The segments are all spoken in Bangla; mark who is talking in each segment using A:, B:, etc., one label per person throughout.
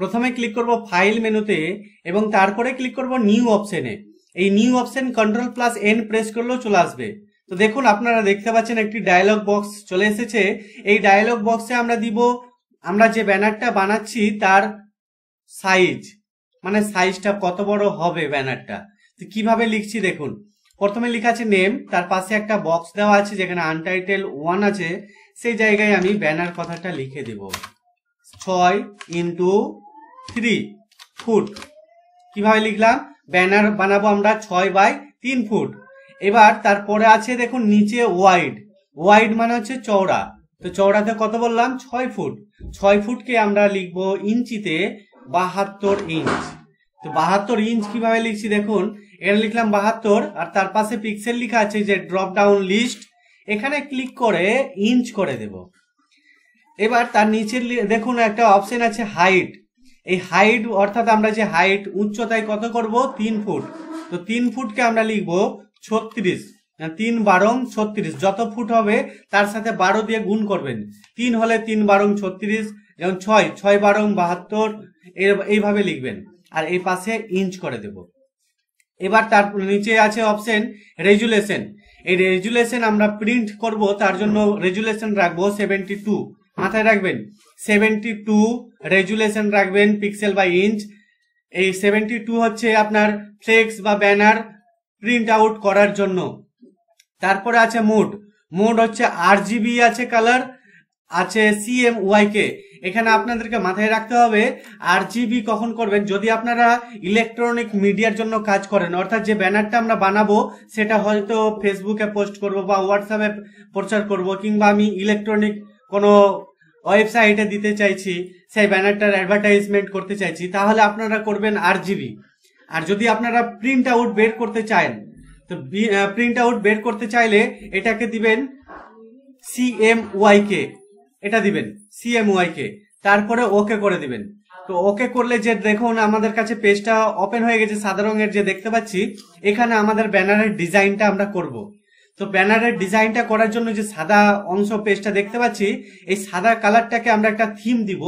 A: প্রথমে ক্লিক করব ফাইল মেনুতে এবং তারপরে ক্লিক করব নিউ অপশনে এই new option control plus N press করলেও চলে আসবে। তো দেখুন, আপনারা দেখতে পাচ্ছেন একটি ডায়লগ বক্স চলে এসেছে। এই ডায়লগ বক্সে আমরা দিব, আমরা যে ব্যানারটা বানাচ্ছি তার সাইজ মানে সাইজটা কত বড় হবে ব্যানারটা তো কীভাবে লিখছি দেখুন, প্রথমে লেখা আছে নেম তার পাশে একটা বক্স দেওয়া আছে যেখানে আনটাইটেল ওয়ান আছে। সেই জায়গায় আমি ব্যানার কথাটা লিখে দেব। ছয় ইন্টু থ্রি ফুট কীভাবে লিখলাম? ব্যানার বানাবো আমরা ছয় বাই তিন ফুট এবার তারপরে আছে দেখুন নিচে ওয়াইড ওয়াইড মানে হচ্ছে চওড়া। তো চওড়াতে কত বললাম? ছয় ফুট ছয় ফুটকে আমরা লিখব ইঞ্চিতে বাহাত্তর ইঞ্চ তো বাহাত্তর ইঞ্চ কীভাবে লিখছি দেখুন? এখানে লিখলাম বাহাত্তর আর তার পাশে পিক্সেল লেখা আছে যে ড্রপ ডাউন লিস্ট এখানে ক্লিক করে ইঞ্চ করে দেব। এবার তার নিচের দেখুন একটা অপশন আছে হাইট এই হাইট অর্থাৎ আমরা যে হাইট উচ্চতায় কত করব? তিন ফুট। তো তিন ফুটকে আমরা লিখব ছত্রিশ। তিন বারং ছত্রিশ। যত ফুট হবে, তার সাথে বারো দিয়ে গুণ করবেন। তিন হলে তিন বারং ছত্রিশ, যেমন ছয় ছয় বারং বাহাত্তর এইভাবে লিখবেন। আর এই পাশে ইঞ্চ করে দেব। এবার তার নিচে আছে অপশন রেজুলেশন। এই রেজুলেশন আমরা প্রিন্ট করব, তার জন্য রেজুলেশন রাখব সেভেন্টি টু মাথায় রাখবেন? সেভেন্টি টু রেজুলেশন রাখবেন পিক্সেল বাই ইঞ্চ। এই সেভেন্টি টু হচ্ছে আপনার ফ্লেক্স বা ব্যানার প্রিন্ট আউট করার জন্য। তারপরে আছে মোড। মোড হচ্ছে আর জিবি আছে কালার, আছে সিএম ওয়াইকে এখানে আপনাদেরকে মাথায় রাখতে হবে আর জিবি কখন করবেন? যদি আপনারা ইলেকট্রনিক মিডিয়ার জন্য কাজ করেন, অর্থাৎ যে ব্যানারটা আমরা বানাবো, সেটা হয়তো ফেসবুকে পোস্ট করব বা হোয়াটসঅ্যাপে প্রচার করব, কিংবা আমি ইলেকট্রনিক কোনো ওয়েবসাইটে দিতে চাইছি, সেই ব্যানারটার অ্যাডভার্টাইজমেন্ট করতে চাইছি, তাহলে আপনারা করবেন আর জিবি আর যদি আপনারা প্রিন্ট আউট বের করতে চান, তো প্রিন্ট আউট বের করতে চাইলে এটাকে দিবেন সিএমওয়াই কে এটা দিবেন সিএমওয়াই কে তারপরে ওকে করে দিবেন। তো ওকে করলে যে দেখুন, আমাদের কাছে পেজটা ওপেন হয়ে গেছে, সাদা রঙের যে দেখতে পাচ্ছি, এখানে আমাদের ব্যানারের ডিজাইনটা আমরা করব। তো ব্যানারের ডিজাইনটা করার জন্য যে সাদা অংশ পেজটা দেখতে পাচ্ছি, এই সাদা কালারটাকে আমরা একটা থিম দিব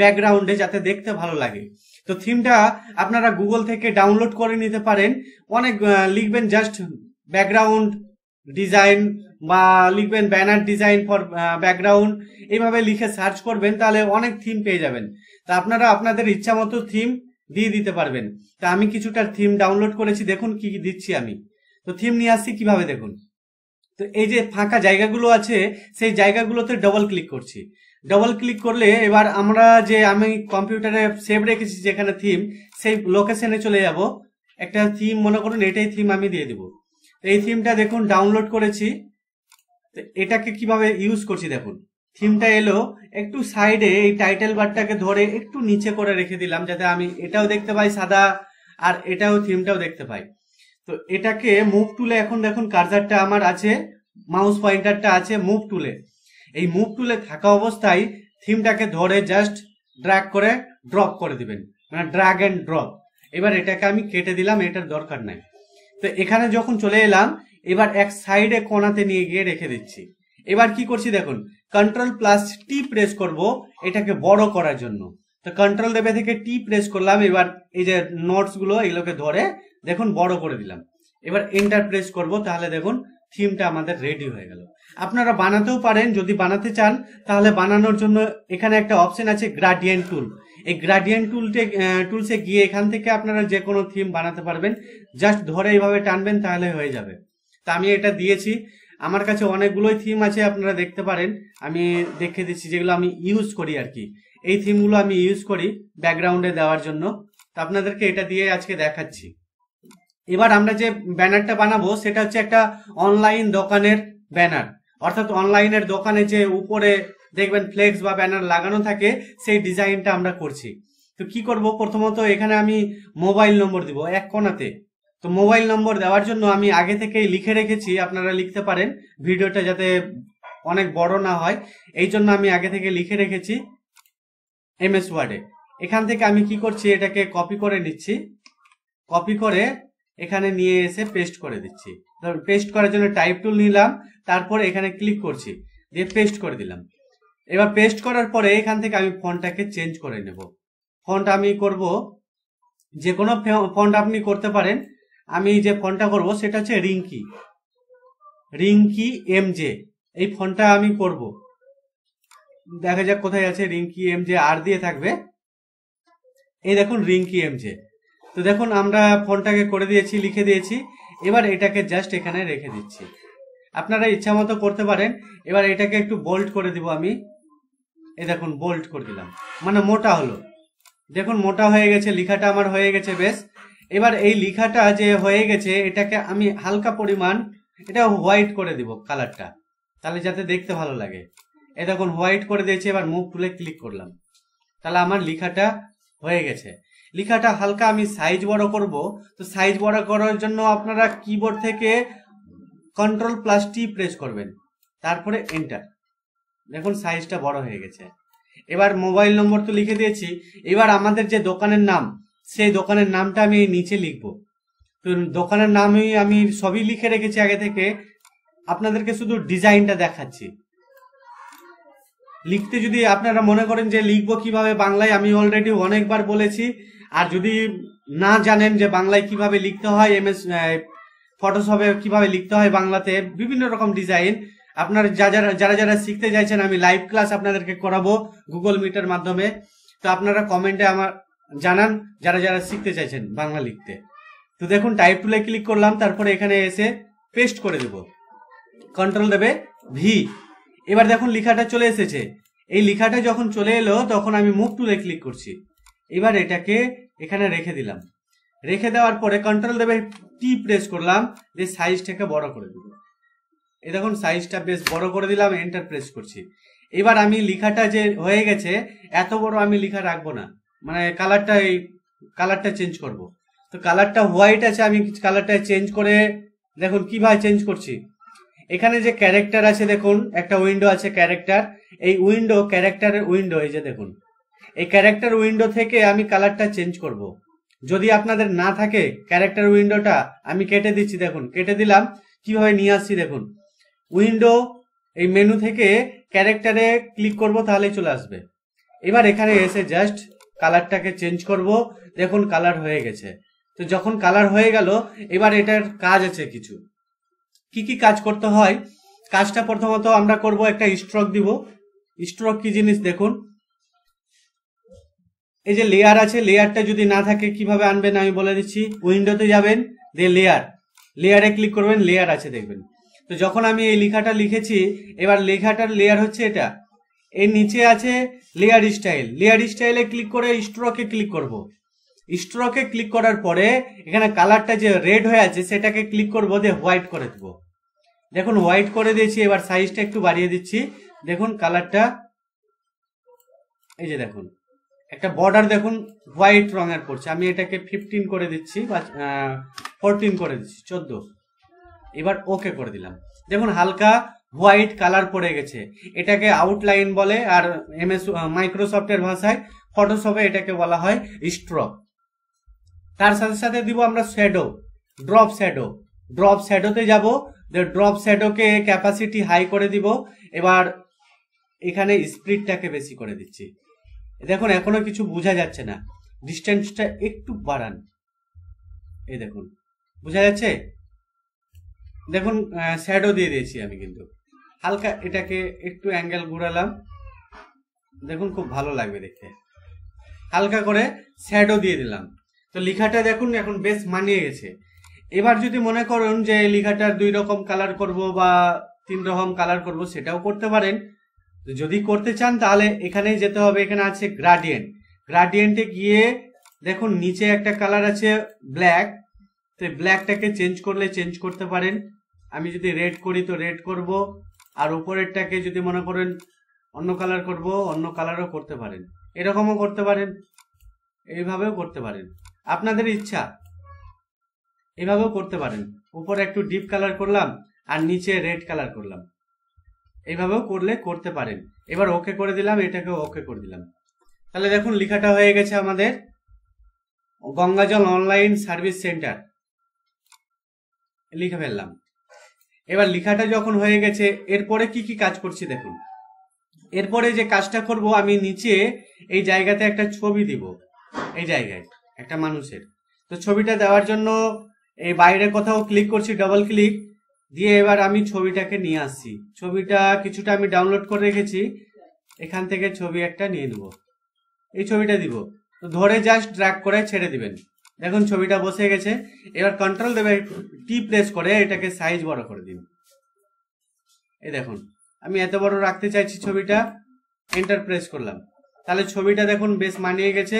A: ব্যাকগ্রাউন্ডে যাতে দেখতে ভালো লাগে। তো থিমটা আপনারা গুগল থেকে ডাউনলোড করে নিতে পারেন। অনেক লিখবেন জাস্ট ব্যাকগ্রাউন্ড ডিজাইন বা লিখবেন ব্যানার ডিজাইন ফর ব্যাকগ্রাউন্ড এইভাবে লিখে সার্চ করবেন, তাহলে অনেক থিম পেয়ে যাবেন। তা আপনারা আপনাদের ইচ্ছা মতো থিম দিয়ে দিতে পারবেন। তা আমি কিছুটা থিম ডাউনলোড করেছি, দেখুন কি কি দিচ্ছি আমি। তো থিম নিয়ে আসছি, কীভাবে দেখুন? তো এই যে ফাঁকা জায়গাগুলো আছে, সেই জায়গাগুলোতে ডবল ক্লিক করছি। ডবল ক্লিক করলে এবার আমরা যে আমি কম্পিউটারে সেভ রেখেছি যেখানে থিম সেই লোকেশনে চলে যাব। একটা থিম মনে করুন এটাই থিম আমি দিয়ে দিব। এই থিমটা দেখুন ডাউনলোড করেছি। তো এটাকে কীভাবে ইউজ করছি দেখুন। থিমটা এলো, একটু সাইডে এই টাইটেল বারটাকে ধরে একটু নিচে করে রেখে দিলাম, যাতে আমি এটাও দেখতে পাই সাদা, আর এটাও থিমটাও দেখতে পাই। তো এটাকে মুভ টুলে এখন দেখুন কার্সারটা আমার আছে মাউস পয়েন্টারটা আছে মুভ টুলে এই মুভ টুলে থাকা অবস্থায় থিমটাকে ধরে জাস্ট ড্র্যাগ করে ড্রপ করে দিবেন মানে ড্র্যাগ এন্ড ড্রপ এবার এটাকে আমি কেটে দিলাম, এটার দরকার নাই। তো এখানে যখন চলে এলাম, এবার এক সাইডে কোনাতে নিয়ে গিয়ে রেখে দিচ্ছি। এবার কি করছি দেখুন কন্ট্রোল প্লাস টি প্রেস করব এটাকে বড় করার জন্য। তো কন্ট্রোল দেবে থেকে টি প্রেস করলাম, এবার এই যে নোটসগুলো, এগুলোকে ধরে দেখুন, বড় করে দিলাম। এবার এন্টার প্রেস করব, তাহলে দেখুন থিমটা আমাদের রেডি হয়ে গেল। আপনারা বানাতেও পারেন, যদি বানাতে চান, তাহলে বানানোর জন্য এখানে একটা অপশন আছে গ্রাডিয়েন্ট টুল এই গ্রাডিয়েন্ট টুলটে টুলসে গিয়ে এখান থেকে আপনারা যে কোনো থিম বানাতে পারবেন। জাস্ট ধরে এইভাবে টানবেন, তাহলে হয়ে যাবে। তা আমি এটা দিয়েছি। আমার কাছে অনেকগুলোই থিম আছে, আপনারা দেখতে পারেন। আমি দেখে দিচ্ছি যেগুলো আমি ইউজ করি আর কি। এই থিমগুলো আমি ইউজ করি ব্যাকগ্রাউন্ডে দেওয়ার জন্য। তো আপনাদেরকে এটা দিয়ে আজকে দেখাচ্ছি। এবার আমরা যে ব্যানারটা বানাবো, সেটা হচ্ছে একটা অনলাইন দোকানের ব্যানার। অর্থাৎ অনলাইনের দোকানে যে উপরে দেখবেন ফ্লেক্স বা ব্যানার লাগানো থাকে, সেই ডিজাইনটা আমরা করছি। তো কি করব? প্রথমত এখানে আমি মোবাইল নম্বর দিব, এক কোণাতে। তো মোবাইল নম্বর দেওয়ার জন্য আমি আগে থেকেই লিখে রেখেছি, আপনারা লিখতে পারেন। ভিডিওটা যাতে অনেক বড় না হয়। এই জন্য আমি আগে থেকে লিখে রেখেছি এম এস ওয়ার্ডে এখান থেকে আমি কি করছি? এটাকে কপি করে নিচ্ছি। কপি করে এখানে নিয়ে এসে পেস্ট করে দিচ্ছি। পেস্ট করার জন্য টাইপ টুল নিলাম, তারপর এখানে ক্লিক করছি, দিয়ে পেস্ট করে দিলাম। এবার পেস্ট করার পরে এখান থেকে আমি ফন্টটাকে চেঞ্জ করে নেব। ফন্ট আমি করব, যে কোনো ফন্ট আপনি করতে পারেন। আমি যে ফন্টটা করব, সেটা হচ্ছে রিঙ্কি রিঙ্কি এম জে এই ফন্টটা আমি করব। দেখা যাক কোথায় আছে রিঙ্কি এম জে আর দিয়ে থাকবে। এই দেখুন রিঙ্কি এম জে তো দেখুন, আমরা ফোনটাকে করে দিয়েছি, লিখে দিয়েছি। এবার এটাকে জাস্ট এখানে রেখে দিচ্ছি। আপনারা ইচ্ছা মতো করতে পারেন। এবার এটাকে একটু বোল্ট করে দিব আমি। এই দেখুন বোল্ট করে দিলাম। মানে মোটা হলো। দেখুন, মোটা হয়ে গেছে, লেখাটা আমার হয়ে গেছে, বেশ। এবার এই লেখাটা যে হয়ে গেছে, এটাকে আমি হালকা পরিমাণ, এটা হোয়াইট করে দিব কালারটা তাহলে যাতে দেখতে ভালো লাগে। এই দেখুন হোয়াইট করে দিয়েছি, এবার মুখ তুলে ক্লিক করলাম। তাহলে আমার লেখাটা হয়ে গেছে। লেখাটা হালকা আমি সাইজ বড় করব। তো সাইজ বড় করার জন্য আপনারা কিবোর্ড থেকে কন্ট্রোল প্লাস টি প্রেস করবেন। তারপরে এন্টার দেখুন সাইজটা বড় হয়ে গেছে। এবার মোবাইল নম্বর তো লিখে দিয়েছি। এবার আমাদের যে দোকানের নাম, সেই দোকানের নামটা আমি নিচে লিখব। তো দোকানের নামই আমি সবই লিখে রেখেছি আগে থেকে। আপনাদেরকে শুধু ডিজাইনটা দেখাচ্ছি। লিখতে যদি আপনারা মনে করেন যে লিখব কীভাবে বাংলায়, আমি অলরেডি অনেকবার বলেছি। আর যদি না জানেন যে বাংলায় কীভাবে লিখতে হয় এম এস ফটোশপে কীভাবে লিখতে হয় বাংলাতে, বিভিন্ন রকম ডিজাইন আপনার যা যারা যারা যারা শিখতে চাইছেন, আমি লাইভ ক্লাস আপনাদেরকে করাবো গুগল মিটের মাধ্যমে। তো আপনারা কমেন্টে আমার, জানান যারা যারা শিখতে চাইছেন বাংলা লিখতে। তো দেখুন টাইপ টুলে ক্লিক করলাম, তারপরে এখানে এসে পেস্ট করে দেব। কন্ট্রোল দেবে ভি এবার দেখুন, লেখাটা চলে এসেছে। এই লেখাটা যখন চলে এলো, তখন আমি মুখ টুলে ক্লিক করছি। এবার এটাকে এখানে রেখে দিলাম। রেখে দেওয়ার পরে কন্ট্রোল দেবে টি প্রেস করলাম যে সাইজটাকে বড় করে দেবো। এ দেখুন সাইজটা বেশ বড় করে দিলাম এন্টার প্রেস করছি। এবার আমি লেখাটা যে হয়ে গেছে, এত বড় আমি লেখা রাখব না। মানে কালারটা এই কালারটা চেঞ্জ করব। তো কালারটা হোয়াইট আছে, আমি কালারটা চেঞ্জ করে দেখুন কীভাবে চেঞ্জ করছি। এখানে যে ক্যারেক্টার আছে দেখুন, একটা উইন্ডো আছে ক্যারেক্টার এই উইন্ডো ক্যারেক্টারের উইন্ডো এই যে দেখুন। এই ক্যারেক্টার উইন্ডো থেকে আমি কালারটা চেঞ্জ করব। যদি আপনাদের না থাকে ক্যারেক্টার উইন্ডোটা আমি কেটে দিচ্ছি দেখুন, কেটে দিলাম, কীভাবে নিয়ে আসছি দেখুন। উইন্ডো এই মেনু থেকে ক্যারেক্টারে ক্লিক করব, তাহলেই চলে আসবে। এবার এখানে এসে জাস্ট কালারটাকে চেঞ্জ করব, দেখুন কালার হয়ে গেছে। তো যখন কালার হয়ে গেল, এবার এটার কাজ আছে কিছু। কি কি কাজ করতে হয়? কাজটা প্রথমত আমরা করব একটা স্ট্রোক দিব। স্ট্রোক কি জিনিস দেখুন। এই যে লেয়ার আছে লেয়ারটা যদি না থাকে, কীভাবে আনবেন আমি বলে দিচ্ছি। উইন্ডোতে যাবেন দিয়ে লেয়ার লেয়ারে ক্লিক করবেন লেয়ার আছে দেখবেন। তো যখন আমি এই লেখাটা লিখেছি, এবার লেখাটার লেয়ার হচ্ছে এটা। এর নিচে আছে লেয়ার স্টাইল লেয়ার স্টাইলে ক্লিক করে স্ট্রোকে ক্লিক করব। স্ট্রোকে ক্লিক করার পরে, এখানে কালারটা যে রেড হয়ে আছে, সেটাকে ক্লিক করব দিয়ে হোয়াইট করে দেবো। দেখুন হোয়াইট করে দিয়েছি, এবার সাইজটা একটু বাড়িয়ে দিচ্ছি। দেখুন কালারটা এই যে দেখুন। একটা বর্ডার দেখুন হোয়াইট রঙের পড়ছে। আমি এটাকে ফিফটিন করে দিচ্ছি বা ফোরটিন করে দিচ্ছি, চোদ্দ। এবার ওকে করে দিলাম। দেখুন, হালকা হোয়াইট কালার পড়ে গেছে। এটাকে আউটলাইন বলে, আর এম এস মাইক্রোসফটের ভাষায় ফটোশপে এটাকে বলা হয় স্ট্রক তার সাথে সাথে দিব আমরা শ্যাডো ড্রপ শ্যাডো ড্রপ শ্যাডোতে যাব ড্রপ শ্যাডোকে ক্যাপাসিটি হাই করে দিব। এবার এখানে স্পিডটাকে বেশি করে দিচ্ছি। দেখুন, এখনও কিছু বোঝা যাচ্ছে না। ডিস্টেন্সটা একটু বাড়ান। এই দেখুন, বোঝা যাচ্ছে? দেখুন শ্যাডো দিয়ে দিয়েছি আমি কিন্তু। হালকা এটাকে একটু অ্যাঙ্গেল ঘুরালাম। দেখুন, খুব ভালো লাগবে দেখতে। হালকা করে শ্যাডো দিয়ে দিলাম। তো লেখাটা দেখুন, এখন বেশ মানিয়ে গেছে। এবার যদি মনে করুন যে লেখাটার দুই রকম কালার করব বা তিন রকম কালার করব, সেটাও করতে পারেন। যদি করতে চান, তাহলে এখানেই যেতে হবে। এখানে আছে গ্রাডিয়েন্ট গ্রাডিয়েন্টে গিয়ে দেখুন, নিচে একটা কালার আছে ব্ল্যাক তো ব্ল্যাকটাকে চেঞ্জ করলে চেঞ্জ করতে পারেন। আমি যদি রেড করি, তো রেড করব। আর উপরেরটাকে যদি মনে করেন অন্য কালার করব, অন্য কালারও করতে পারেন। এরকমও করতে পারেন। এইভাবেও করতে পারেন। আপনাদের ইচ্ছা এভাবেও করতে পারেন। উপরে একটু ডিপ কালার করলাম, আর নিচে রেড কালার করলাম। এইভাবেও করলে করতে পারেন। এবার ওকে করে দিলাম এটাকে ওকে করে দিলাম। তাহলে দেখুন, লেখাটা হয়ে গেছে আমাদের গঙ্গাজল অনলাইন সার্ভিস সেন্টার। লিখে ফেললাম। এবার লেখাটা যখন হয়ে গেছে, এরপরে কি কি কাজ করছি দেখুন। এরপরে যে কাজটা করব, আমি নিচে এই জায়গাতে একটা ছবি দিব। এই জায়গায়, একটা মানুষের। তো ছবিটা দেওয়ার জন্য এই বাইরে কোথাও ক্লিক করছি ডবল ক্লিক দিয়ে এবার আমি ছবিটাকে নিয়ে আসছি। ছবিটা কিছুটা আমি ডাউনলোড করে রেখেছি। এখান থেকে ছবি একটা নিয়ে নেব। এই ছবিটা দিব। তো ধরে জাস্ট ড্র্যাগ করে ছেড়ে দিবেন। দেখুন ছবিটা বসে গেছে। এবার কন্ট্রোল দেবে টি প্রেস করে এটাকে সাইজ বড় করে দিন। এই দেখুন, আমি এত বড় রাখতে চাইছি ছবিটা। এন্টার প্রেস করলাম। তাহলে ছবিটা দেখুন বেশ মানিয়ে গেছে।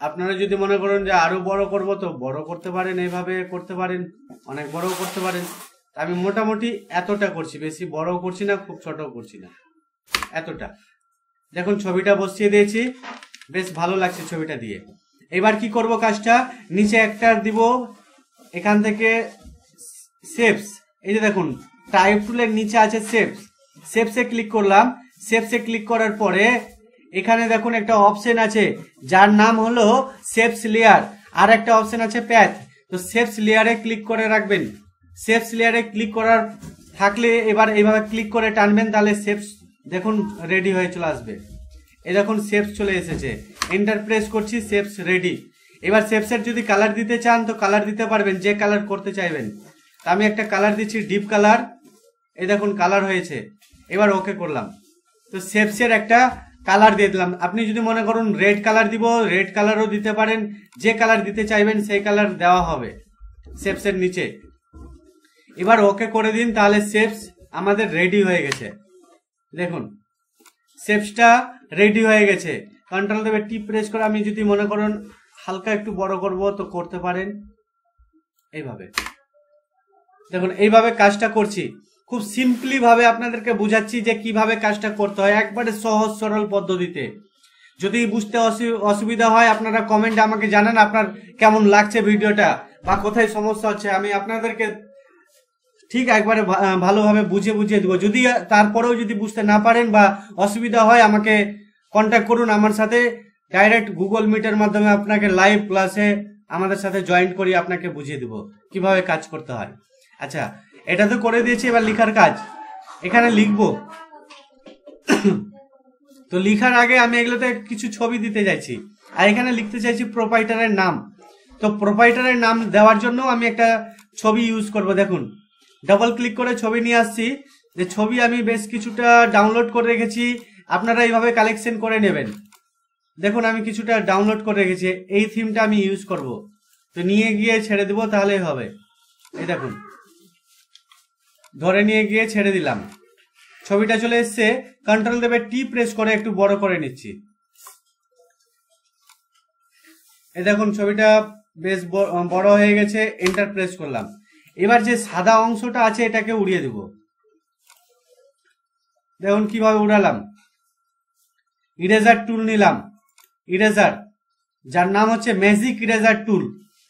A: আপনারা যদি মনে করেন যে আরও বড় করব, তো বড় করতে পারেন এইভাবে করতে পারেন, অনেক বড় করতে পারেন। আমি মোটামুটি এতটা করছি, বেশি বড় করছি না, খুব ছোট করছি না। এতটা। দেখুন, ছবিটা বসিয়ে দিয়েছি। বেশ ভালো লাগছে ছবিটা দিয়ে। এবার কি করব কাজটা? নিচে একটা দিব, এখান থেকে শেপস এই যে দেখুন টাইপ টুলের নিচে আছে শেপস শেপসে ক্লিক করলাম। শেপসে ক্লিক করার পরে, এখানে দেখুন একটা অপশন আছে, যার নাম হলো শেপস লেয়ার আর একটা অপশন আছে প্যাথ তো শেপস লেয়ারে ক্লিক করে রাখবেন। শেপস লেয়ারে ক্লিক করার থাকলে এবার এইভাবে ক্লিক করে টানবেন, তাহলে শেপস দেখুন রেডি হয়ে চলে আসবে। এ দেখুন শেপস চলে এসেছে। এন্টার প্রেস করছি শেপস রেডি এবার শেপসের যদি কালার দিতে চান, তো কালার দিতে পারবেন, যে কালার করতে চাইবেন। তা আমি একটা কালার দিচ্ছি ডিপ কালার এই দেখুন কালার হয়েছে। এবার ওকে করলাম। তো শেপসের একটা কালার দিয়ে দিলাম। আপনি যদি মনে করুন রেড কালার দিব রেড কালারও দিতে পারেন, যে কালার দিতে চাইবেন, সেই কালার দেওয়া হবে। শেপসের নিচে। এবার ওকে করে দিন, তাহলে শেপস আমাদের রেডি হয়ে গেছে। দেখুন শেপসটা রেডি হয়ে গেছে। কন্ট্রোল দেবে টিপ প্রেস করে আমি যদি মনে করুন হালকা একটু বড় করব, তো করতে পারেন। এইভাবে। দেখুন, এইভাবে কাজটা করছি। খুব সিম্পলি ভাবে আপনাদেরকে বুঝাচ্ছি যে কীভাবে কাজটা করতে হয়। একবারে সহজ, সরল পদ্ধতিতে। যদি বুঝতে অসু- অসুবিধা হয়, আপনারা কমেন্টে আমাকে জানান আপনার কেমন লাগছে ভিডিওটা বা কোথায় সমস্যা হচ্ছে, আমি আপনাদেরকে ঠিক একবারে ভালোভাবে বুঝে বুঝিয়ে দেবো। যদি তারপরেও যদি বুঝতে না পারেন বা অসুবিধা হয়, আমাকে কন্ট্যাক্ট করুন আমার সাথে। ডাইরেক্ট গুগল মিটের মাধ্যমে আপনাকে লাইভ ক্লাসে আমাদের সাথে জয়েন করি আপনাকে বুঝিয়ে দেবো কীভাবে কাজ করতে হয়। আচ্ছা এটা তো করে দিয়েছি, এবার লিখার কাজ। এখানে লিখব। তো লিখার আগে আমি এগুলোতে কিছু ছবি দিতে চাইছি। আর এখানে লিখতে চাইছি প্রোপাইটারের নাম। তো প্রোপাইটারের নাম দেওয়ার জন্য আমি একটা ছবি ইউজ করব। দেখুন ডাবল ক্লিক করে ছবি নিয়ে আসছি। যে ছবি আমি বেশ কিছুটা ডাউনলোড করে রেখেছি। আপনারা এইভাবে কালেকশন করে নেবেন। দেখুন, আমি কিছুটা ডাউনলোড করে রেখেছি। এই থিমটা আমি ইউজ করব। তো নিয়ে গিয়ে ছেড়ে দেবো, তাহলেই হবে। এই দেখুন। ধরে নিয়ে গিয়ে ছেড়ে দিলাম। ছবিটা চলে এসছে। কন্ট্রোল দেবে টি প্রেস করে একটু বড় করে নিচ্ছি। এই দেখুন, ছবিটা বেশ বড় হয়ে গেছে। এন্টার প্রেস করলাম। এবার যে সাদা অংশটা আছে, এটাকে উড়িয়ে দেব। দেখুন কীভাবে উড়ালাম। ইরেজার টুল নিলাম। ইরেজার যার নাম হচ্ছে ম্যাজিক ইরেজার টুল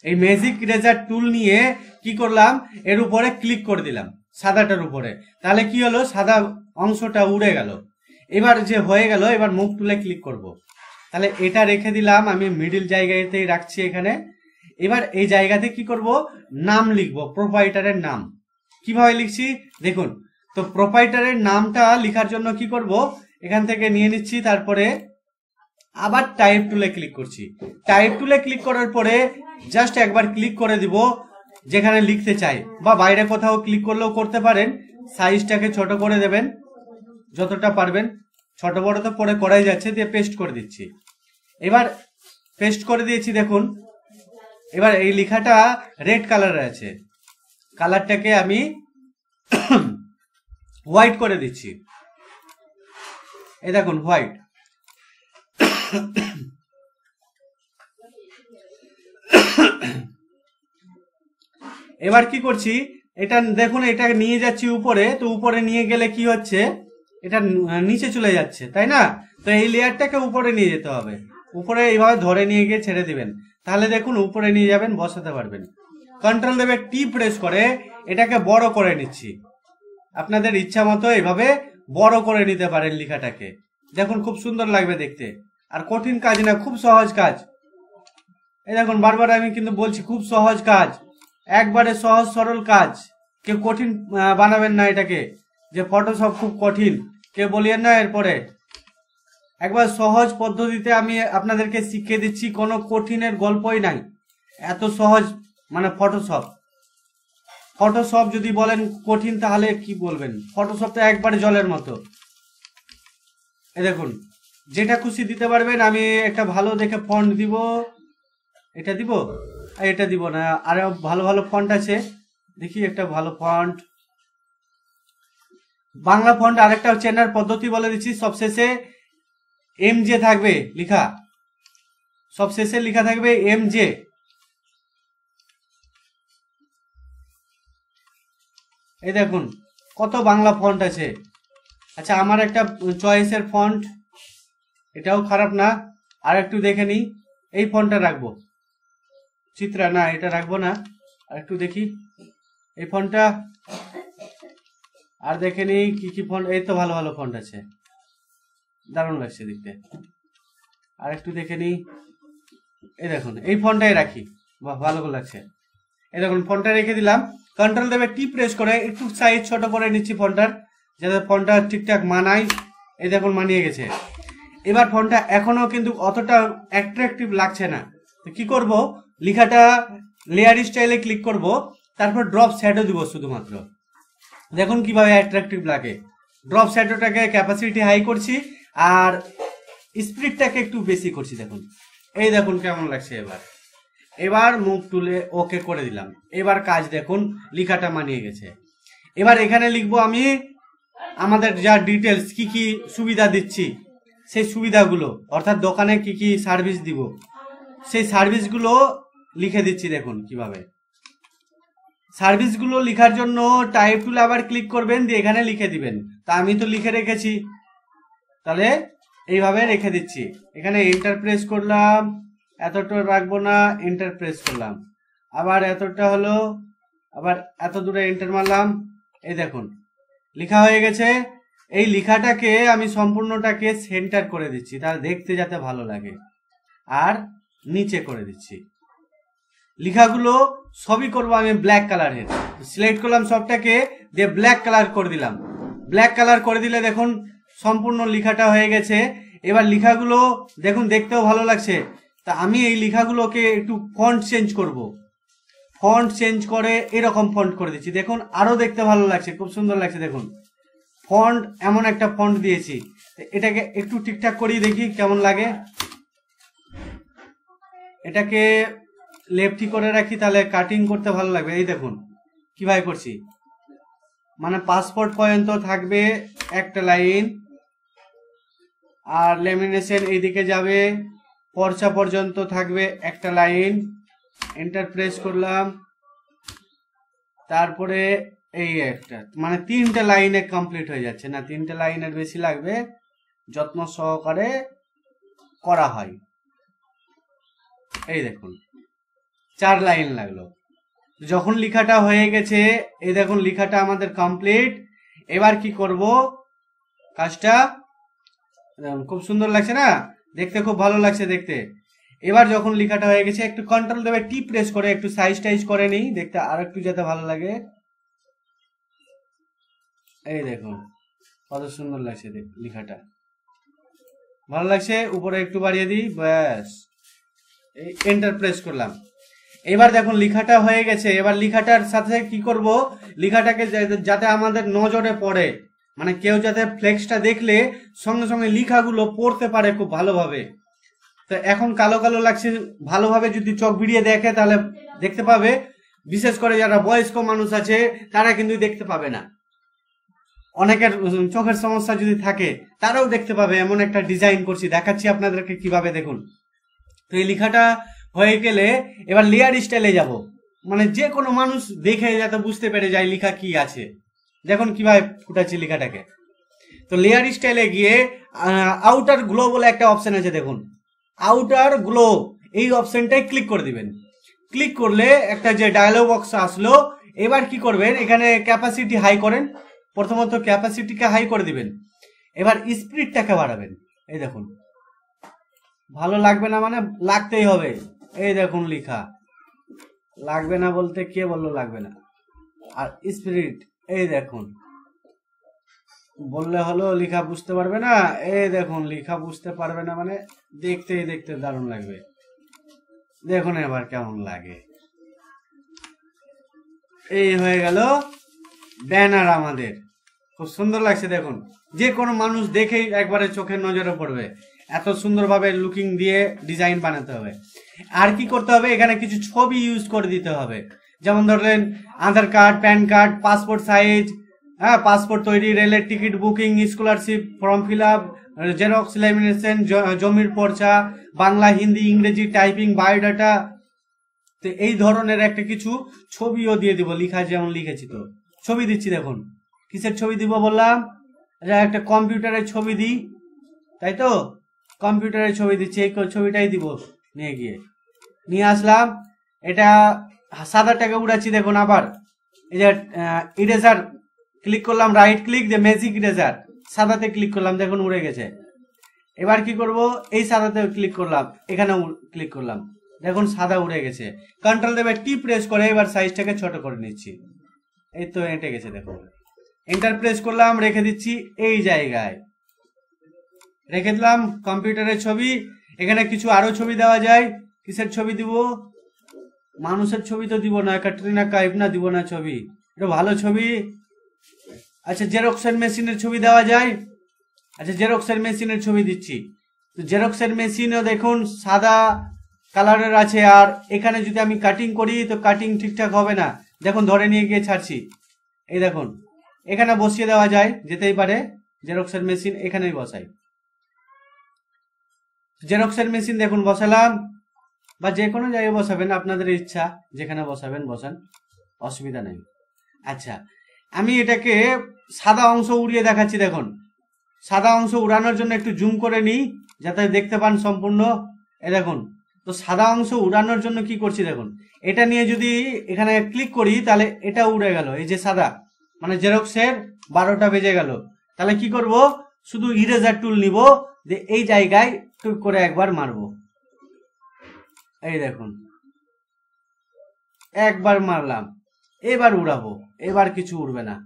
A: এই ম্যাজিক ইরেজার টুল নিয়ে কি করলাম, এর উপরে ক্লিক করে দিলাম, সাদাটার উপরে। তাহলে কি হলো, সাদা অংশটা উড়ে গেল। এবার যে হয়ে গেল, এবার মুখ তুলে ক্লিক করব। তাহলে এটা রেখে দিলাম, আমি মিডিল জায়গাতেই রাখছি এখানে। এবার এই জায়গাতে কি করব? নাম লিখব প্রোপাইটারের নাম। কীভাবে লিখছি? দেখুন, তো প্রোপাইটারের নামটা লেখার জন্য কি করব? এখান থেকে নিয়ে নিচ্ছি, তারপরে আবার টাইপ টুলে ক্লিক করছি। টাইপ টুলে ক্লিক করার পরে জাস্ট একবার ক্লিক করে দিব, যেখানে লিখতে চাই, বা বাইরে কোথাও ক্লিক করলেও করতে পারেন। সাইজটাকে ছোট করে দেবেন, যতটা পারবেন। ছোট বড় তো পরে করাই যাচ্ছে, দিয়ে পেস্ট করে দিচ্ছি। এবার পেস্ট করে দিয়েছি, দেখুন। এবার এই লেখাটা রেড কালারের আছে। কালারটাকে আমি হোয়াইট করে দিচ্ছি। এই দেখুন হোয়াইট এবার কি করছি? এটা দেখুন, এটা নিয়ে যাচ্ছি উপরে, তো উপরে নিয়ে গেলে কি হচ্ছে? এটা নিচে চলে যাচ্ছে, তাই না? তো এই লেয়ারটাকে উপরে নিয়ে যেতে হবে। উপরে এইভাবে ধরে নিয়ে গিয়ে ছেড়ে দিবেন। তাহলে দেখুন, উপরে নিয়ে যাবেন, বসাতে পারবেন। কন্ট্রোল দেবে টি প্রেস করে, এটাকে বড় করে নিচ্ছি। আপনাদের ইচ্ছা মতো এইভাবে বড় করে নিতে পারেন লেখাটাকে। দেখুন, খুব সুন্দর লাগবে দেখতে। আর কঠিন কাজ না, খুব সহজ কাজ। এই দেখুন, বারবার আমি কিন্তু বলছি, খুব সহজ কাজ। একবারে সহজ, সরল কাজ। কেউ কঠিন বানাবেন না এটাকে। যে ফটোশপ খুব কঠিন। কেউ বলিয়েন না এরপরে। একবার সহজ পদ্ধতিতে আমি আপনাদেরকে শিখিয়ে দিচ্ছি, কোনো কঠিনের গল্পই নাই। এত সহজ মানে ফটোশপ ফটোশপ যদি বলেন কঠিন, তাহলে কি বলবেন? ফটোশপ তো একবারে জলের মতো। এ দেখুন, যেটা খুশি দিতে পারবেন, আমি একটা ভালো দেখে ফন্ট দিব। এটা দিব? আর এটা দিব না। আরও ভালো ভালো ফন্ট আছে। দেখি একটা ভালো ফন্ট বাংলা ফন্ট আরেকটা চেনার পদ্ধতি বলে দিচ্ছি। সবশেষে এম জে থাকবে, লিখা। সবশেষে লিখা থাকবে এম জে এই দেখুন, কত বাংলা ফন্ট আছে। আচ্ছা আমার একটা চয়েসের ফন্ট এটাও খারাপ না। আর একটু দেখে নিই, এই ফন্টটা রাখব। চিত্রা, না, এটা রাখব না। আর একটু দেখি, এই ফন্টটা আর দেখে নিই কি কি ফন্ট এই তো ভালো ভালো ফন্ট আছে। দারুণ লাগছে দেখতে। আর একটু দেখে নিই। এই দেখুন, এই ফোনটাই রাখি। বা ভালো লাগছে। এই দেখুন, ফোনটা রেখে দিলাম। কন্ট্রোল দেবে টি প্রেস করে, একটু সাইজ ছোট করে নিচ্ছি ফোনটার, যাতে ফোনটা ঠিকঠাক মানায়। এই দেখুন, মানিয়ে গেছে। এবার ফোনটা এখনও কিন্তু অতটা অ্যাট্রাকটিভ লাগছে না। তো কি করব? লেখাটা লেয়ার স্টাইলে ক্লিক করব। তারপর ড্রপ শ্যাডো দিব শুধুমাত্র। দেখুন কীভাবে অ্যাট্রাকটিভ লাগে। ড্রপ শ্যাডোটাকে ক্যাপাসিটি হাই করছি। আর স্পিডটাকে একটু বেশি করছি, দেখুন। এই দেখুন কেমন লাগছে এবার। এবার মুখ তুলে ওকে করে দিলাম। এবার কাজ দেখুন, লেখাটা মানিয়ে গেছে। এবার এখানে লিখব আমি আমাদের যা ডিটেলস কি কি সুবিধা দিচ্ছি, সেই সুবিধাগুলো, অর্থাৎ দোকানে কি কি সার্ভিস দিব, সেই সার্ভিসগুলো লিখে দিচ্ছি, দেখুন কীভাবে। সার্ভিসগুলো লিখার জন্য টাইপ টুল আবার ক্লিক করবেন, দিয়ে এখানে লিখে দিবেন। তা আমি তো লিখে রেখেছি। তাহলে এইভাবে রেখে দিচ্ছি। এখানে এন্টার প্রেস করলাম, এতটা রাখব না এন্টার প্রেস করলাম। আবার এতটা হলো, আবার এত দূরে এন্টার মারলাম। এই দেখুন, লেখা হয়ে গেছে। এই লেখাটাকে আমি সম্পূর্ণটাকে সেন্টার করে দিচ্ছি তার দেখতে যাতে ভালো লাগে। আর নিচে করে দিচ্ছি। লেখাগুলো সবই করব আমি ব্ল্যাক কালারের সিলেক্ট করলাম সবটাকে, দিয়ে ব্ল্যাক কালার করে দিলাম। ব্ল্যাক কালার করে দিলে দেখুন সম্পূর্ণ লেখাটা হয়ে গেছে। এবার লেখাগুলো, দেখুন, দেখতেও ভালো লাগছে। তা আমি এই লেখাগুলোকে একটু ফন্ট চেঞ্জ করব। ফন্ট চেঞ্জ করে এরকম ফন্ট করে দিচ্ছি। দেখুন আরও দেখতে ভালো লাগছে, খুব সুন্দর লাগছে, দেখুন। ফন্ট এমন একটা ফন্ট দিয়েছি। এটাকে একটু ঠিকঠাক করিয়ে দেখি কেমন লাগে। এটাকে লেফটি করে রাখি, তাহলে কাটিং করতে ভালো লাগবে। এই দেখুন, কীভাবে করছি? মানে পাসপোর্ট পর্যন্ত থাকবে একটা লাইন আর লেমিনেশন এইদিকে যাবে। পর্চা পর্যন্ত থাকবে একটা লাইন এন্টার প্রেস করলাম। তারপরে এই একটা। মানে তিনটে লাইনে কমপ্লিট হয়ে যাচ্ছে না, তিনটে লাইনের বেশি লাগবে, যত্ন সহকারে করা হয়। এই দেখুন, চার লাইন লাগল। যখন লেখাটা হয়ে গেছে, এই দেখুন লেখাটা আমাদের কমপ্লিট এবার কি করব? কাজটা খুব সুন্দর লাগছে না? দেখতে খুব ভালো লাগছে দেখতে। এবার যখন লেখাটা হয়ে গেছে, একটু কন্ট্রোল দেবে টি প্রেস করে, একটু সাইজ টাইজ করে নিই, দেখতে আর একটু যাতে ভালো লাগে। এই দেখুন, কত সুন্দর লাগছে লেখাটা। ভালো লাগছে? উপরে একটু বাড়িয়ে দিই, ব্যাস। এই এন্টার প্রেস করলাম। এবার দেখুন, লেখাটা হয়ে গেছে। এবার লেখাটার সাথে কি করব? লেখাটাকে যাতে আমাদের নজরে পড়ে। মানে কেউ যাতে ফ্লেক্সটা দেখলে সঙ্গে সঙ্গে লেখাগুলো পড়তে পারে খুব ভালোভাবে। তো এখন কালো কালো লাগছে, ভালোভাবে যদি চোখ ভিড়িয়ে দেখে তাহলে দেখতে পাবে। বিশেষ করে যারা বয়স্ক মানুষ আছে, তারা কিন্তু দেখতে পাবে না। অনেকের চোখের সমস্যা যদি থাকে, তারাও দেখতে পাবে। এমন একটা ডিজাইন করছি, দেখাচ্ছি আপনাদেরকে কীভাবে দেখুন। তো এই লেখাটা হয়ে গেলে এবার লেয়ার স্টাইলে যাব। মানে যে কোনো মানুষ দেখে যাতে বুঝতে পেরে যায় লেখা কি আছে। দেখুন কীভাবে ফুটাচ্ছি লেখাটাকে। তো লেয়ার স্টাইলে গিয়ে আউটার গ্লো বলে একটা অপশন আছে দেখুন। আউটার গ্লো এই অপশনটাই ক্লিক করে দিবেন। ক্লিক করলে একটা যে ডায়লগ বক্স আসলো, এবার কি করবেন? এখানে ক্যাপাসিটি হাই করেন। প্রথমত ক্যাপাসিটিকে হাই করে দিবেন। এবার স্পিডটাকে বাড়াবেন। এই দেখুন। ভালো লাগবে না মানে লাগতেই হবে। এই দেখুন লিখা। লাগবে না বলতে কে বলল লাগবে না। আর স্পিরিট এই দেখুন। বললে হলো, লেখা বুঝতে পারবে না। এই দেখুন, লেখা বুঝতে পারবে না মানে দেখতেই দেখতে দারুণ লাগবে। দেখুন এবার কেমন লাগে। এই হয়ে গেল ব্যানার আমাদের। খুব সুন্দর লাগছে, দেখুন। যে কোনো মানুষ দেখেই একবারে চোখের নজরে পড়বে। এত সুন্দরভাবে লুকিং দিয়ে ডিজাইন বানাতে হবে। আর কি করতে হবে? এখানে কিছু ছবি ইউজ করে দিতে হবে। যেমন ধরলেন Aadhaar card PAN card passport size হ্যাঁ পাসপোর্ট তৈরি রেলের ticket booking scholarship form fill up xerox lamination জমির পর্চা বাংলা হিন্দি ইংরেজি টাইপিং বায়োডাটা। তো এই ধরনের একটা কিছু ছবিও দিয়ে দিব লিখা যেমন লিখেছি তো। ছবি দিচ্ছি দেখুন। কিসের ছবি দিব বললাম? আচ্ছা, একটা কম্পিউটারের ছবি দিই তাই তো? কম্পিউটারের ছবি দিচ্ছি এই ছবিটাই দিব নিয়ে গিয়ে। নিয়ে আসলাম। এটা সাদাটাকে উড়াচ্ছি দেখুন আবার। এই যে ইরেজার ক্লিক করলাম রাইট ক্লিক যে ম্যাজিক ইরেজার সাদাতে ক্লিক করলাম, দেখুন উড়ে গেছে। এবার কি করব? এই সাদাতে ক্লিক করলাম, এখানে ক্লিক করলাম। দেখুন সাদা উড়ে গেছে। কন্ট্রোল দেবে টি প্রেস করে, এবার সাইজটাকে ছোট করে নিচ্ছি। এই তো এঁটে গেছে, দেখুন। এন্টার প্রেস করলাম, রেখে দিচ্ছি এই জায়গায়। রেখে দিলাম কম্পিউটারের ছবি। এখানে কিছু আরও ছবি দেওয়া যায়। কিসের ছবি দিব? মানুষের ছবি তো দিব না ক্যাটরিনা কাইফ না দিব না ছবি। এটা ভালো ছবি। আচ্ছা জেরক্সের মেশিনের ছবি দেওয়া যায়। আচ্ছা জেরক্সের মেশিনের ছবি দিচ্ছি। তো জেরক্সের মেশিনও দেখুন, সাদা কালারের আছে। আর এখানে যদি আমি কাটিং করি, তো কাটিং ঠিকঠাক হবে না। দেখুন, ধরে নিয়ে গিয়ে ছাড়ছি। এই দেখুন, এখানে বসিয়ে দেওয়া যায়, যেতেই পারে। জেরক্সের মেশিন এখানেই বসাই। জেরক্সের মেশিন দেখুন, বসালাম। বা যে কোনো জায়গায় বসাবেন, আপনাদের ইচ্ছা, যেখানে বসাবেন, বসান। অসুবিধা নেই। আচ্ছা আমি এটাকে সাদা অংশ উড়িয়ে দেখাচ্ছি, দেখুন। সাদা অংশ উড়ানোর জন্য একটু জুম করে নিই, যাতে দেখতে পান সম্পূর্ণ। এ দেখুন, তো সাদা অংশ উড়ানোর জন্য কি করছি, দেখুন। এটা নিয়ে যদি এখানে ক্লিক করি, তাহলে এটা উড়ে গেল, এই যে সাদা। মানে জেরক্সের বারোটা বেজে গেল। তাহলে কি করব? শুধু ইরেজার টুল নিব, যে এই জায়গায় টুক করে একবার মারবো। এই দেখুন। একবার মারলাম, এবার উড়াবো, এবার কিছু উড়বে না।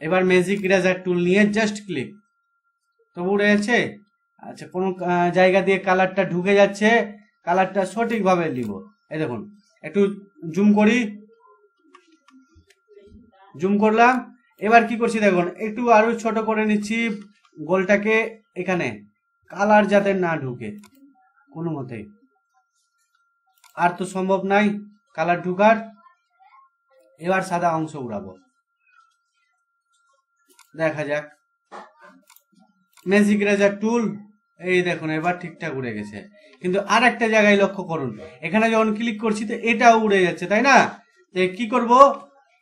A: এবার ম্যাজিক ইরেজার টুল নিয়ে জাস্ট ক্লিক তবু উড়ে আচ্ছা কোনো জায়গা দিয়ে কালারটা ঢুকে যাচ্ছে কালারটা সঠিকভাবে নিব। এই দেখুন, একটু জুম করি। জুম করলাম, এবার কি করছি দেখুন, একটু আরও ছোট করে নিচ্ছি গোলটাকে এখানে কালার যাতে না ঢুকে, কোনো মতেই। আর তো সম্ভব নাই, কালার ঢুকার। এবার সাদা অংশ উড়াবো। দেখা যাক। ম্যাজিক রেজার টুল এই দেখুন, এবার ঠিকঠাক উড়ে গেছে। কিন্তু আর একটা জায়গায় লক্ষ্য করুন। এখানে যখন ক্লিক করছি, তো এটাও উড়ে যাচ্ছে, তাই না? তো কি করব?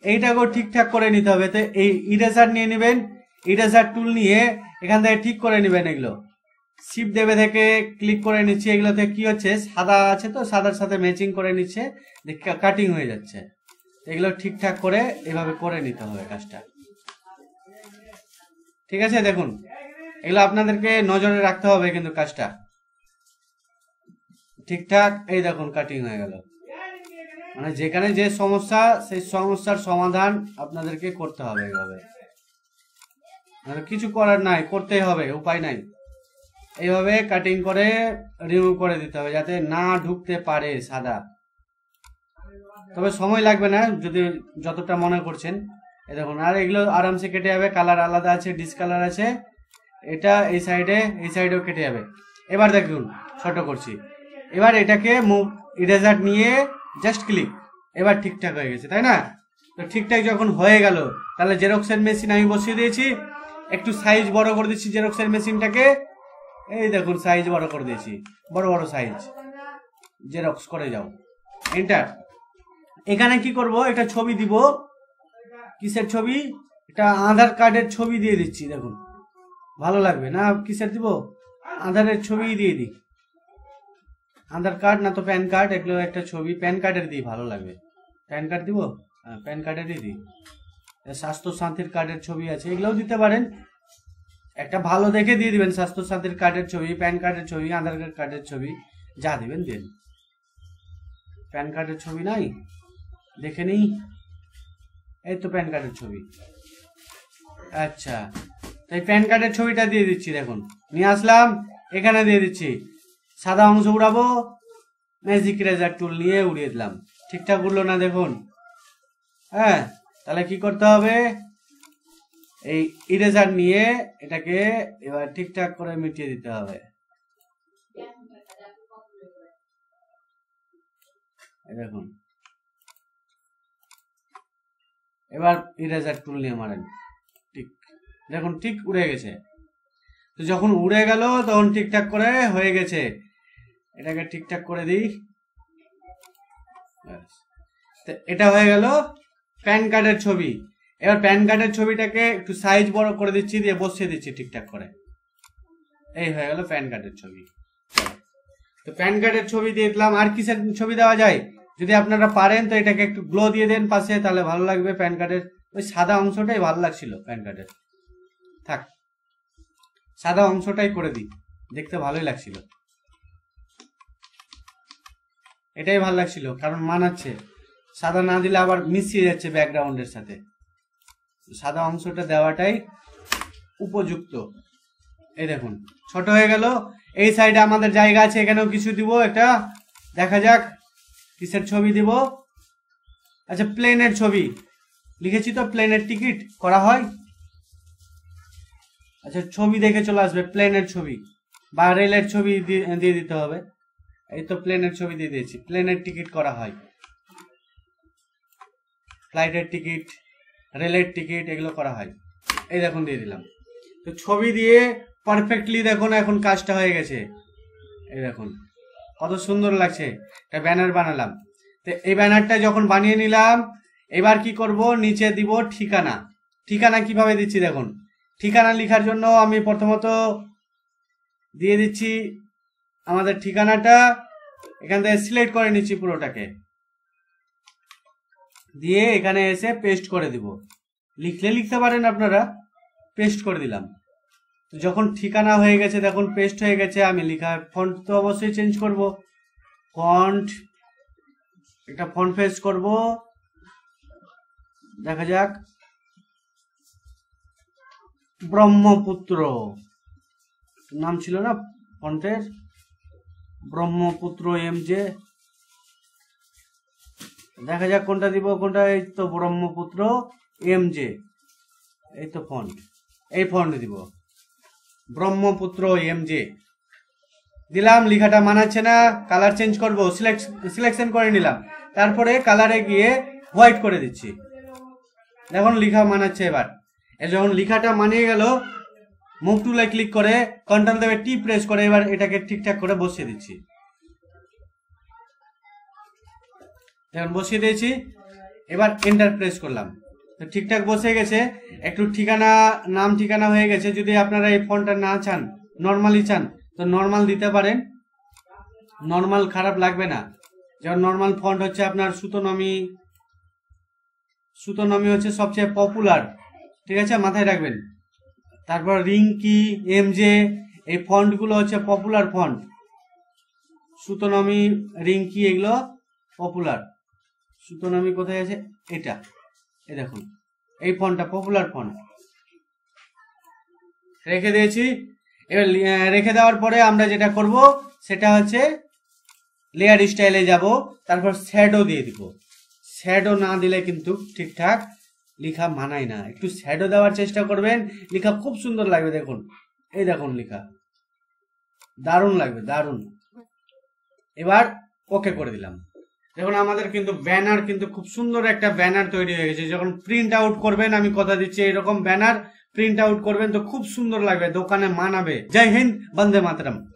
A: এইটাকেও ঠিকঠাক করে নিতে হবে। তো এই ইরেজার নিয়ে নেবেন। ইরেজার টুল নিয়ে এখান থেকে ঠিক করে নেবেন এগুলো। শিপ দেবে থেকে ক্লিক করে নিচ্ছি, এগুলোতে কি হচ্ছে, সাদা আছে তো, সাদার সাথে ম্যাচিং করে নিচ্ছে কাটিং হয়ে যাচ্ছে। এগুলো ঠিকঠাক করে এভাবে করে নিতে হবে কাজটা। ঠিক আছে, দেখুন। এগুলো আপনাদেরকে নজরে রাখতে হবে কিন্তু কাজটা। ঠিকঠাক, এই দেখুন কাটিং হয়ে গেল। মানে যেখানে যে সমস্যা, সেই সমস্যার সমাধান আপনাদেরকে করতে হবে এভাবে। মানে কিছু করার নাই, করতেই হবে, উপায় নাই। এইভাবে কাটিং করে রিমুভ করে দিতে হবে যাতে না ঢুকতে পারে সাদা। তবে সময় লাগবে না, যদি যতটা মনে করছেন। এ দেখুন, আর এগুলো আরামসে কেটে যাবে কালার আলাদা আছে ডিসকালার আছে। এটা এই সাইডে এই সাইডেও কেটে যাবে। এবার দেখুন, ছোট করছি। এবার এটাকে মুভ ইরেজার নিয়ে জাস্ট ক্লিক এবার ঠিকঠাক হয়ে গেছে, তাই না? তো ঠিকঠাক যখন হয়ে গেল, তাহলে জেরক্সের মেশিন আমি বসিয়ে দিয়েছি। একটু সাইজ বড় করে দিচ্ছি জেরক্সের মেশিনটাকে এই দেখুন সাইজ বড় করে দিয়েছি। বড় বড় সাইজ জেরক্স করে যাও। এন্টার এখানে কি করব? এটা ছবি দিব। কিসের ছবি? এটা আধার কার্ডের ছবি দিয়ে দিচ্ছি, দেখুন। ভালো লাগবে না? কিসের দিব? আধারের ছবি দিয়ে দিই। আধার কার্ড না তো প্যান কার্ড, এগুলো একটা ছবি। প্যান কার্ডের দিই, ভালো লাগবে। প্যান কার্ড দিব? হ্যাঁ প্যান কার্ডেরই দিই। স্বাস্থ্য শান্তির কার্ডের ছবি আছে, এগুলোও দিতে পারেন। একটা ভালো দেখে দিয়ে দিবেন স্বাস্থ্য সাথীর কার্ডের ছবি, প্যান কার্ডের ছবি, আধার কার্ড কার্ডের ছবি, যা দিবেন, দিন। প্যান কার্ডের ছবি নাই? দেখে নিই। এই তো প্যান কার্ডের ছবি। আচ্ছা। তাই প্যান কার্ডের ছবিটা দিয়ে দিচ্ছি, দেখুন। নিয়ে আসলাম, এখানে দিয়ে দিচ্ছি। সাদা অংশ উড়াবো ম্যাজিক রেজার টুল নিয়ে উড়িয়ে দিলাম। ঠিকঠাক উঠল না, দেখুন। হ্যাঁ তাহলে কি করতে হবে? এই ইরেজার নিয়ে এটাকে এবার ঠিকঠাক করে মিটিয়ে দিতে হবে। দেখুন। এবার ইরেজার টুল নিয়ে মারেন। ঠিক। দেখুন, ঠিক উড়ে গেছে। তো যখন উড়ে গেল, তখন ঠিকঠাক করে হয়ে গেছে। এটাকে ঠিকঠাক করে দিই। এটা হয়ে গেল প্যান কার্ডের ছবি। এবার প্যান কার্ডের ছবিটাকে একটু সাইজ বড় করে দিচ্ছি, দিয়ে বসিয়ে দিচ্ছি ঠিকঠাক করে। এই হয়ে গেল প্যান কার্ডের ছবি। তো প্যান কার্ডের ছবি দিয়ে দিলাম আর কিসের ছবি দেওয়া যায়? যদি আপনারা পারেন, তো এটাকে একটু গ্লো দিয়ে দেন পাশে, তাহলে ভালো লাগবে প্যান কার্ডের। ওই সাদা অংশটাই ভালো লাগছিল প্যান কার্ডের। থাক, সাদা অংশটাই করে দিই। দেখতে ভালোই লাগছিল। এটাই ভালো লাগছিল, কারণ মানাচ্ছে। সাদা না দিলে আবার মিশিয়ে যাচ্ছে ব্যাকগ্রাউন্ডের সাথে। সাদা অংশটা দেওয়াটাই উপযুক্ত। এই দেখুন, ছোট হয়ে গেল। এই সাইডে আমাদের জায়গা আছে, এখানেও কিছু দিব, একটা দেখা যাক, কিসের ছবি দিব। আচ্ছা প্লেনের ছবি। লিখেছি তো প্লেনের টিকিট করা হয়। আচ্ছা ছবি দেখে চলে আসবে প্লেনের ছবি। বা রেলের ছবি দিয়ে দিতে হবে। এই তো প্লেনের ছবি দিয়ে দিয়েছি প্লেনের টিকিট করা হয়। ফ্লাইটের টিকিট রেলের টিকিট এগুলো করা হয়। এই দেখুন দিয়ে দিলাম। তো ছবি দিয়ে পারফেক্টলি দেখুন এখন কাজটা হয়ে গেছে। এই দেখুন, কত সুন্দর লাগছে। একটা ব্যানার বানালাম। তো এই ব্যানারটা যখন বানিয়ে নিলাম, এবার কি করব? নিচে দিব ঠিকানা। ঠিকানা কীভাবে দিচ্ছি দেখুন। ঠিকানা লেখার জন্য আমি প্রথমত দিয়ে দিচ্ছি আমাদের ঠিকানাটা। এখান থেকে সিলেক্ট করে নিচ্ছি পুরোটাকে। দিয়ে এখানে এসে পেস্ট করে দিব। লিখলে লিখতে পারেন আপনারা পেস্ট করে দিলাম। যখন ঠিকানা হয়ে গেছে, দেখুন পেস্ট হয়ে গেছে, আমি লিখা ফন্ট তো অবশ্যই চেঞ্জ করব। ফন্ট একটা ফন্ট পেস্ট করব। দেখা যাক। ব্রহ্মপুত্র, নাম ছিল না ফন্টের? ব্রহ্মপুত্র এম যে দেখা যাক কোনটা দিব, কোনটা, এই তো ব্রহ্মপুত্র এম জে এই তো ফন্ট এই ফন্ট দিব। ব্রহ্মপুত্র এম জে দিলাম, লেখাটা মানাচ্ছে না কালার চেঞ্জ করব সিলেকশন করে নিলাম। তারপরে কালারে গিয়ে হোয়াইট করে দিচ্ছি। দেখুন, লেখা মানাচ্ছে এবার। যখন লেখাটা মানিয়ে গেল মুভ টুলে ক্লিক করে কন্ট্রোল দেবে টি প্রেস করে, এবার এটাকে ঠিকঠাক করে বসিয়ে দিচ্ছি। দেখুন বসিয়ে দিয়েছি। এবার এন্টার প্রেস করলাম। তো ঠিকঠাক বসে গেছে। একটু ঠিকানা, নাম ঠিকানা হয়ে গেছে। যদি আপনারা এই ফোনটা না চান নর্মালি চান, তো নর্মাল দিতে পারেন। নর্মাল খারাপ লাগবে না। যেমন নর্মাল ফন্ট হচ্ছে আপনার সুতনমি। সুতনমি হচ্ছে সবচেয়ে পপুলার ঠিক আছে? মাথায় রাখবেন। তারপর রিঙ্কি এমজে, এই ফন্টগুলো হচ্ছে পপুলার ফন্ট সুতনমি রিঙ্কি এগুলো পপুলার সুতনমি কোথায় আছে? এটা। এই দেখুন। এই ফোনটা পপুলার ফোন রেখে দিয়েছি। এবার রেখে দেওয়ার পরে আমরা যেটা করব, সেটা হচ্ছে লেয়ার স্টাইলে যাব, তারপর শ্যাডো দিয়ে দিব। শ্যাডো না দিলে কিন্তু ঠিকঠাক লেখা মানায় না। একটু শ্যাডো দেওয়ার চেষ্টা করবেন, লেখা খুব সুন্দর লাগবে, দেখুন। এই দেখুন লেখা। দারুণ লাগবে, দারুণ। এবার ওকে করে দিলাম। দেখুন আমাদের কিন্তু ব্যানার কিন্তু খুব সুন্দর একটা ব্যানার তৈরি হয়ে গেছে। যখন প্রিন্ট আউট করবেন, আমি কথা দিচ্ছি, এরকম ব্যানার প্রিন্ট আউট করবেন তো খুব সুন্দর লাগবে, দোকানে মানাবে। জয় হিন্দ, বন্দে মাতরম।